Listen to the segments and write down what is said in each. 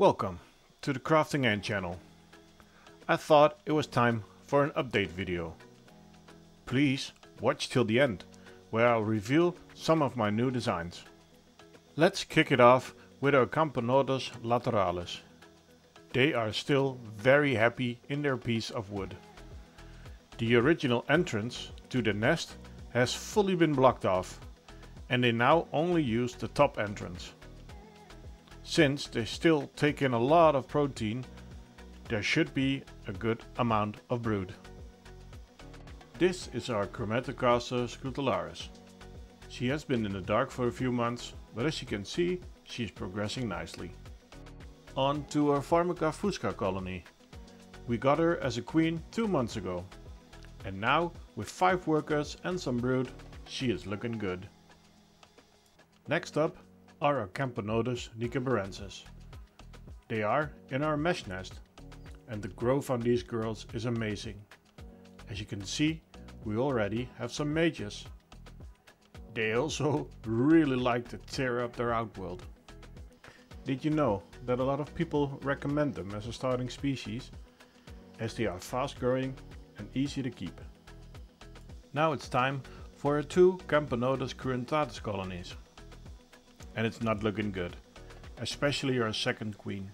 Welcome to the Crafting Ant channel. I thought it was time for an update video. Please watch till the end, where I'll reveal some of my new designs. Let's kick it off with our Camponotus lateralis. They are still very happy in their piece of wood. The original entrance to the nest has fully been blocked off and they now only use the top entrance. Since they still take in a lot of protein, there should be a good amount of brood. This is our Crematogaster scutellaris. She has been in the dark for a few months, but as you can see, she is progressing nicely. On to our Formica fusca colony. We got her as a queen two months ago. And now, with 5 workers and some brood, she is looking good. Next up are our Camponotus nicobarensis. They are in our mesh nest and the growth on these girls is amazing. As you can see, we already have some mages. They also really like to tear up their outworld. Did you know that a lot of people recommend them as a starting species as they are fast growing and easy to keep. Now it's time for our two Camponotus cruentatus colonies. And it's not looking good, especially our second queen.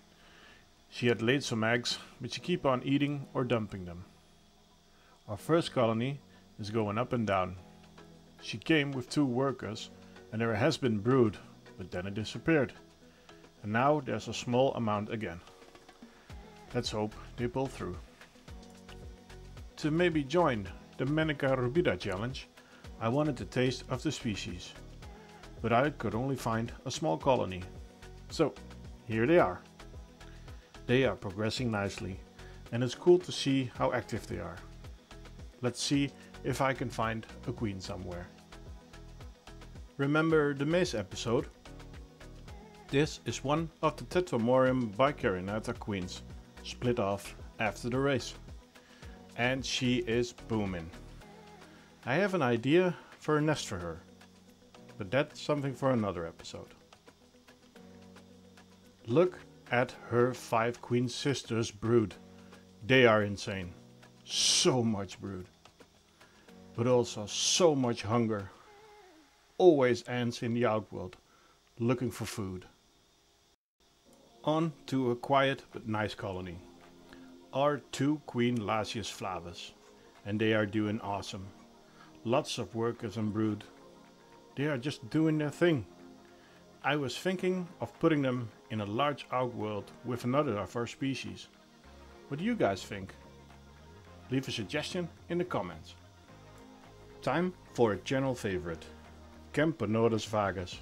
She had laid some eggs, but she keep on eating or dumping them. Our first colony is going up and down. She came with two workers and there has been brood, but then it disappeared. And now there's a small amount again. Let's hope they pull through. To maybe join the Manica rubida challenge, I wanted a taste of the species, but I could only find a small colony. So here they are. They are progressing nicely and it's cool to see how active they are. Let's see if I can find a queen somewhere. Remember the maze episode? This is one of the Tetramorium bicarinata queens, split off after the race. And she is booming. I have an idea for a nest for her, but that's something for another episode. Look at her five queen sisters brood. They are insane. So much brood. But also so much hunger. Always ants in the outworld, looking for food. On to a quiet but nice colony. Our two queen Lasius flavus. And they are doing awesome. Lots of workers and brood. They are just doing their thing. I was thinking of putting them in a large outworld with another of our species. What do you guys think? Leave a suggestion in the comments. Time for a general favorite. Camponotus vagus,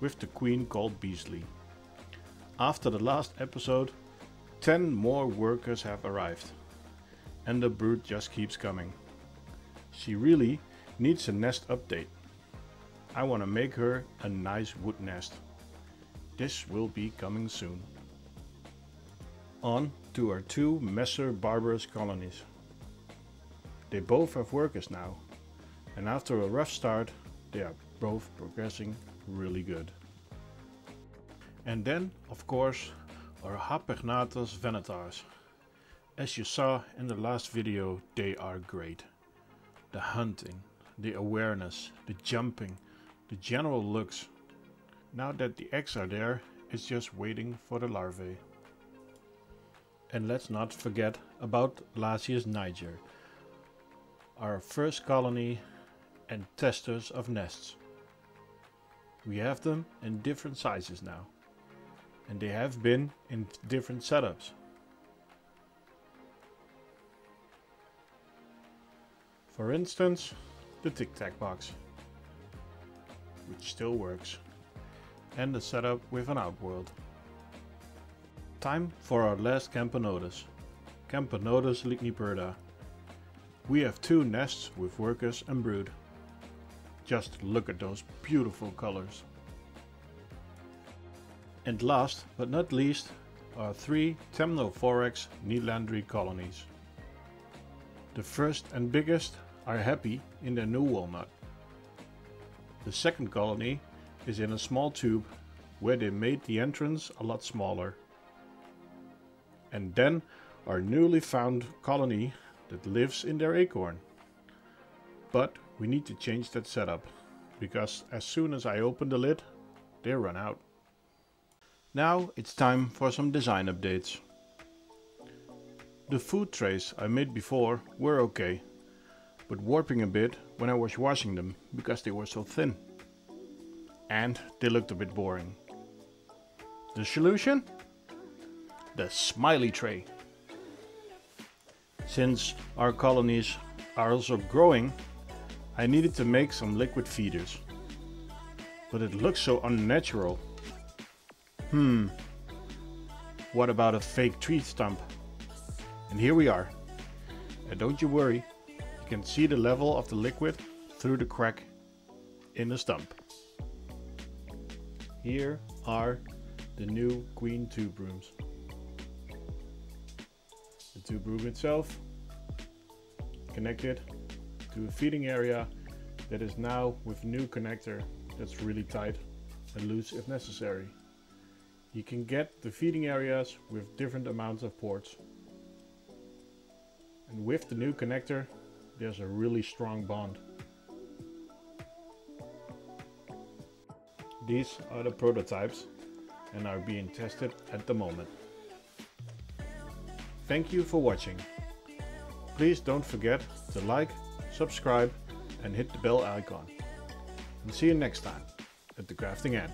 with the queen called Beasley. After the last episode, 10 more workers have arrived. And the brood just keeps coming. She really needs a nest update. I want to make her a nice wood nest. This will be coming soon. On to our two Messor Barbarus colonies. They both have workers now, and after a rough start, they are both progressing really good. And then, of course, our Harpegnathos venators. As you saw in the last video, they are great. The hunting, the awareness, the jumping, the general looks. Now that the eggs are there, it's just waiting for the larvae. And let's not forget about Lasius niger, our first colony and testers of nests. We have them in different sizes now, and they have been in different setups. For instance, the Tic Tac box, which still works, and the setup with an outworld. Time for our last Camponotus, Camponotus ligniperda. We have two nests with workers and brood. Just look at those beautiful colors. And last but not least are three Temnothorax nylanderi colonies. The first and biggest are happy in their new walnut. The second colony is in a small tube where they made the entrance a lot smaller. and then our newly found colony that lives in their acorn. But we need to change that setup, because as soon as I open the lid, they run out. Now it's time for some design updates. The food trays I made before were okay, but warping a bit when I was washing them because they were so thin. And they looked a bit boring. The solution? The smiley tray. Since our colonies are also growing, I needed to make some liquid feeders. But it looks so unnatural. Hmm. What about a fake tree stump? And here we are. And don't you worry, you can see the level of the liquid through the crack in the stump. Here are the new queen tube rooms. The tube room itself connected to a feeding area that is now with new connector that's really tight and loose if necessary. You can get the feeding areas with different amounts of ports. And with the new connector, there's a really strong bond. These are the prototypes and are being tested at the moment. Thank you for watching. Please don't forget to like, subscribe and hit the bell icon. And see you next time at the crafting ant.